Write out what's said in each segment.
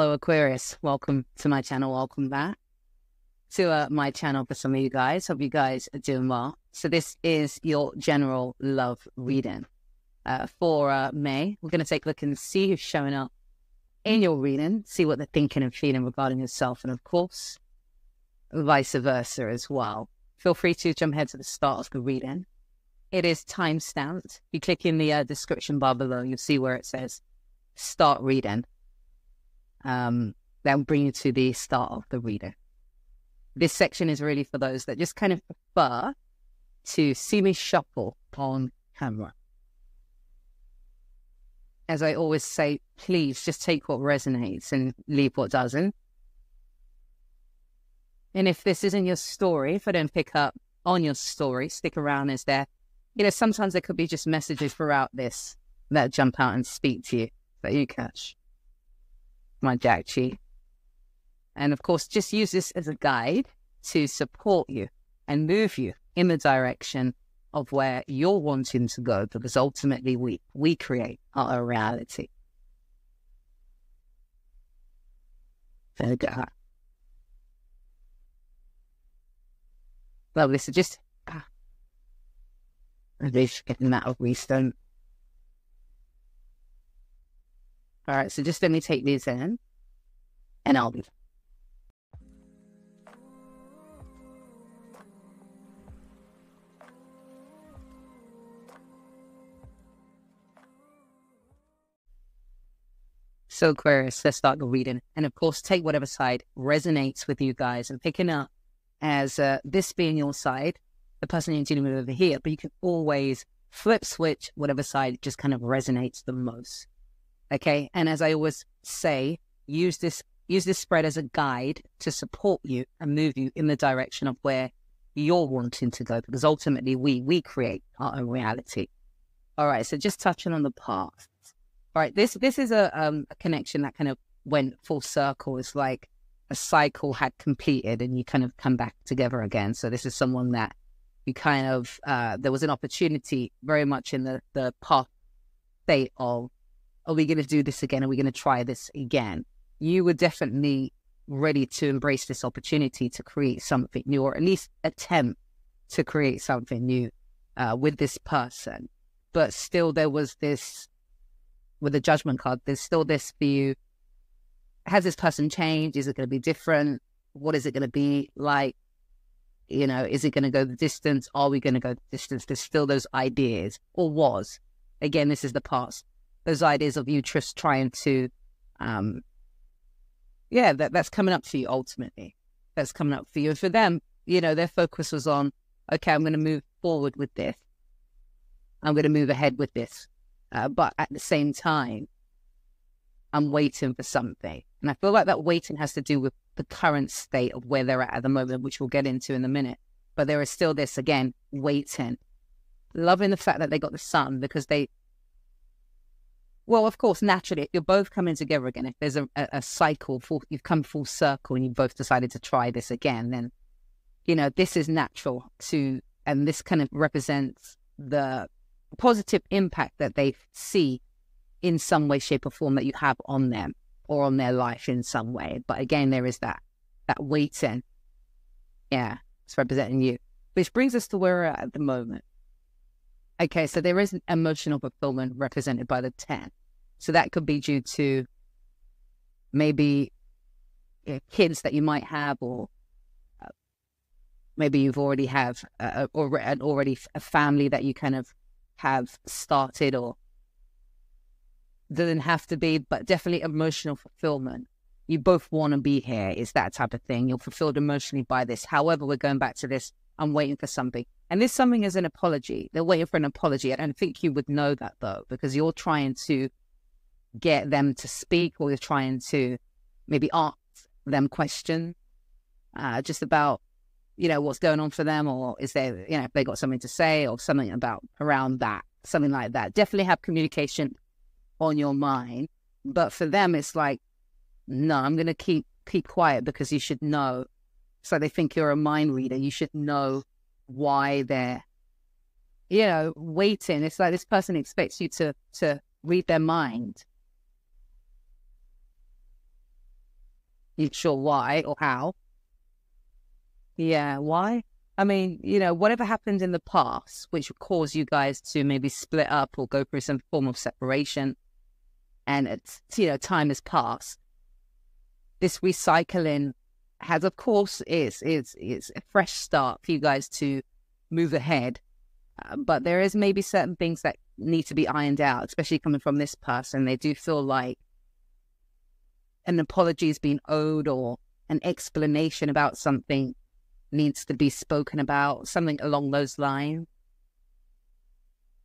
Hello, Aquarius. Welcome to my channel. Welcome back to uh, my channel for some of you guys. Hope you guys are doing well. So, this is your general love reading uh, for uh, May. We're going to take a look and see who's showing up in your reading, see what they're thinking and feeling regarding yourself, and of course, vice versa as well. Feel free to jump ahead to the start of the reading. It is time stamped. You click in the uh, description bar below, you'll see where it says start reading um, that will bring you to the start of the reader. This section is really for those that just kind of prefer to see me shuffle on camera. As I always say, please just take what resonates and leave what doesn't. And if this isn't your story, if I don't pick up on your story, stick around as there. You know, sometimes there could be just messages throughout this that jump out and speak to you that you catch my Jack Chi. And of course, just use this as a guide to support you and move you in the direction of where you're wanting to go, because ultimately we, we create our reality. Go. Lovely. So just ah, at least getting that of wisdom. All right, so just let me take these in and I'll be So Aquarius, let's start the reading. And of course, take whatever side resonates with you guys and picking up as uh, this being your side, the person you're dealing with over here, but you can always flip switch whatever side just kind of resonates the most. Okay. And as I always say, use this use this spread as a guide to support you and move you in the direction of where you're wanting to go because ultimately we we create our own reality. All right, so just touching on the past. All right, this this is a um a connection that kind of went full circle. It's like a cycle had completed and you kind of come back together again. So this is someone that you kind of uh there was an opportunity very much in the the past state of are we going to do this again? Are we going to try this again? You were definitely ready to embrace this opportunity to create something new, or at least attempt to create something new uh, with this person. But still, there was this, with the judgment card, there's still this view has this person changed? Is it going to be different? What is it going to be like? You know, is it going to go the distance? Are we going to go the distance? There's still those ideas, or was. Again, this is the past those ideas of you just trying to, um, yeah, that, that's coming up for you ultimately. That's coming up for you. And for them, you know, their focus was on, okay, I'm going to move forward with this. I'm going to move ahead with this. Uh, but at the same time, I'm waiting for something. And I feel like that waiting has to do with the current state of where they're at at the moment, which we'll get into in a minute. But there is still this, again, waiting. Loving the fact that they got the sun because they well, of course, naturally, you're both coming together again, if there's a, a, a cycle, full, you've come full circle and you've both decided to try this again, then, you know, this is natural to, and this kind of represents the positive impact that they see in some way, shape, or form that you have on them or on their life in some way. But again, there is that, that waiting. Yeah, it's representing you, which brings us to where we're at at the moment. Okay, so there is an emotional fulfillment represented by the 10. So that could be due to maybe uh, kids that you might have, or uh, maybe you've already have uh, or already a family that you kind of have started, or doesn't have to be, but definitely emotional fulfillment. You both want to be here. Is that type of thing. You're fulfilled emotionally by this. However, we're going back to this. I'm waiting for something. And this something is an apology. They're waiting for an apology. I don't think you would know that though, because you're trying to get them to speak or you're trying to maybe ask them questions uh, just about, you know, what's going on for them or is there, you know, if they got something to say or something about around that, something like that. Definitely have communication on your mind. But for them, it's like, no, I'm going to keep keep quiet because you should know. So they think you're a mind reader. You should know why they're, you know, waiting. It's like this person expects you to to read their mind. You're sure why or how. Yeah, why? I mean, you know, whatever happened in the past, which caused you guys to maybe split up or go through some form of separation, and it's, you know, time has passed. This recycling has, of course, is is is a fresh start for you guys to move ahead. Uh, but there is maybe certain things that need to be ironed out, especially coming from this person. They do feel like an apology is being owed or an explanation about something needs to be spoken about, something along those lines.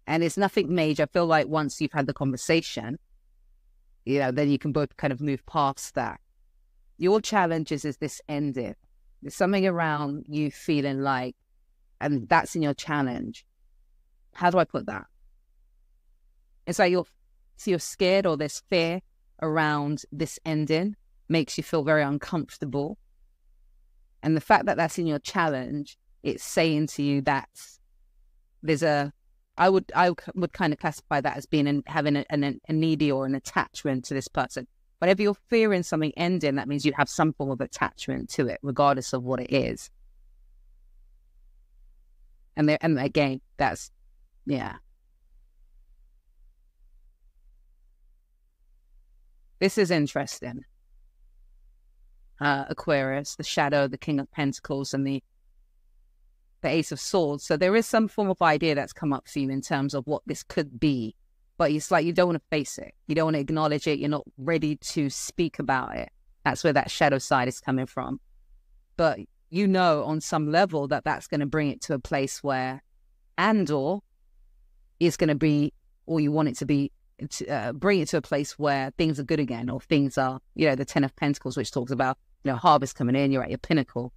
And it's nothing major. I feel like once you've had the conversation, you know, then you can both kind of move past that. Your challenge is, is this ended? There's something around you feeling like, and that's in your challenge. How do I put that? It's like you're, so you're scared or there's fear around this ending makes you feel very uncomfortable and the fact that that's in your challenge, it's saying to you that there's a, I would I would kind of classify that as being an, having a, an, a needy or an attachment to this person. Whenever you're fearing something ending, that means you have some form of attachment to it, regardless of what it is. And there, and again, that's yeah. This is interesting uh, Aquarius, the Shadow, the King of Pentacles, and the the Ace of Swords. So there is some form of idea that's come up for you in terms of what this could be, but it's like you don't want to face it, you don't want to acknowledge it, you're not ready to speak about it. That's where that shadow side is coming from. But you know, on some level, that that's going to bring it to a place where Andor is going to be, or you want it to be, to, uh, bring it to a place where things are good again, or things are, you know, the Ten of Pentacles, which talks about, you know, harvest coming in, you're at your pinnacle.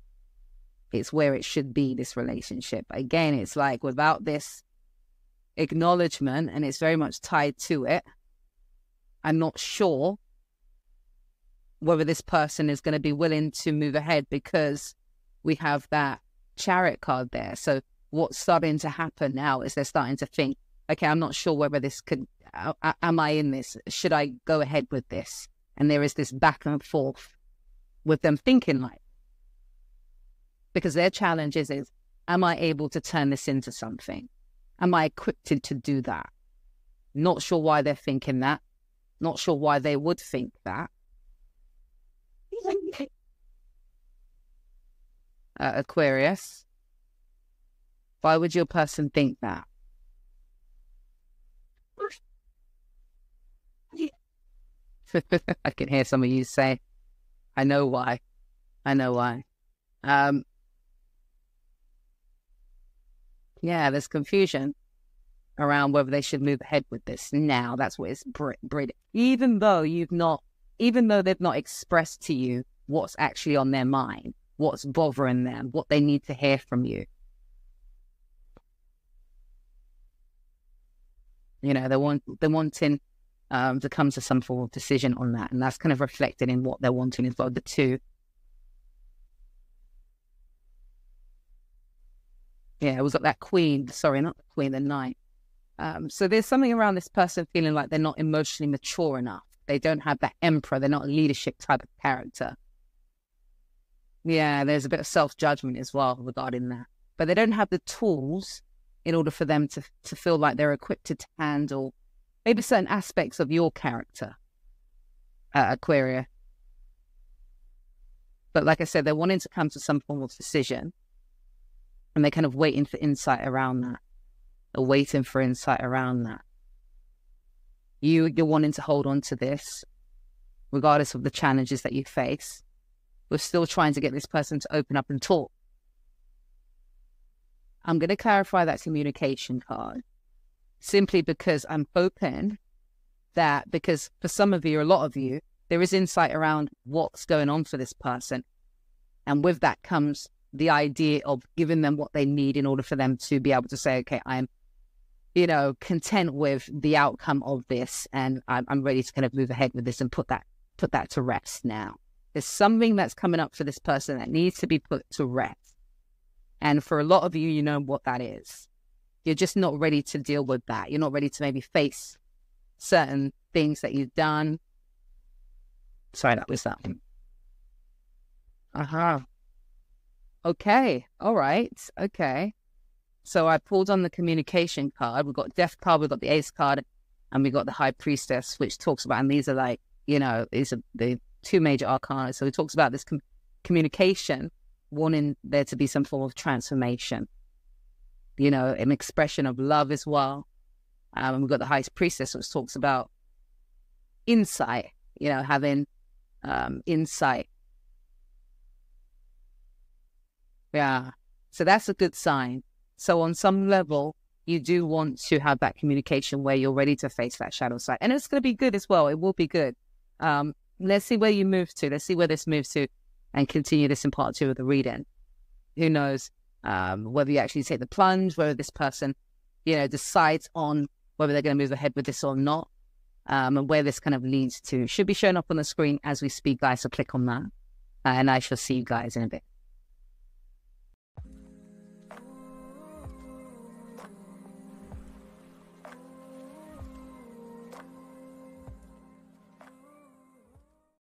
It's where it should be, this relationship. Again, it's like without this acknowledgement, and it's very much tied to it, I'm not sure whether this person is going to be willing to move ahead because we have that chariot card there. So what's starting to happen now is they're starting to think, okay, I'm not sure whether this could am I in this? Should I go ahead with this? And there is this back and forth with them thinking like, because their challenge is, is am I able to turn this into something? Am I equipped to do that? Not sure why they're thinking that. Not sure why they would think that. Uh, Aquarius, why would your person think that? I can hear some of you say, I know why. I know why. Um, yeah, there's confusion around whether they should move ahead with this now. That's what it's breed. Even though you've not, even though they've not expressed to you what's actually on their mind, what's bothering them, what they need to hear from you. You know, they want they're wanting um, to come to some form of decision on that. And that's kind of reflected in what they're wanting as well. The two. Yeah, it was like that queen, sorry, not the queen, the knight. Um, so there's something around this person feeling like they're not emotionally mature enough. They don't have that emperor. They're not a leadership type of character. Yeah, there's a bit of self judgment as well regarding that. But they don't have the tools in order for them to, to feel like they're equipped to handle maybe certain aspects of your character, uh, Aquaria. But like I said, they're wanting to come to some form of decision and they're kind of waiting for insight around that. They're waiting for insight around that. You, you're wanting to hold on to this, regardless of the challenges that you face. We're still trying to get this person to open up and talk. I'm going to clarify that communication card simply because I'm hoping that because for some of you, a lot of you, there is insight around what's going on for this person. And with that comes the idea of giving them what they need in order for them to be able to say, okay, I'm, you know, content with the outcome of this and I'm, I'm ready to kind of move ahead with this and put that, put that to rest now. There's something that's coming up for this person that needs to be put to rest. And for a lot of you, you know what that is. You're just not ready to deal with that. You're not ready to maybe face certain things that you've done. Sorry, that was that. Uh huh. Okay. All right. Okay. So I pulled on the communication card. We've got death card, we've got the ace card, and we got the high priestess, which talks about, and these are like, you know, these are the two major arcana. So it talks about this com- communication, wanting there to be some form of transformation, you know, an expression of love as well. Um, and we've got the high priestess, which talks about insight, you know, having um, insight. Yeah. So that's a good sign. So on some level, you do want to have that communication where you're ready to face that shadow side. And it's going to be good as well. It will be good. Um, let's see where you move to. Let's see where this moves to and continue this in part two of the reading. Who knows um, whether you actually take the plunge, whether this person, you know, decides on whether they're going to move ahead with this or not, um, and where this kind of leads to. Should be showing up on the screen as we speak, guys. So click on that. And I shall see you guys in a bit.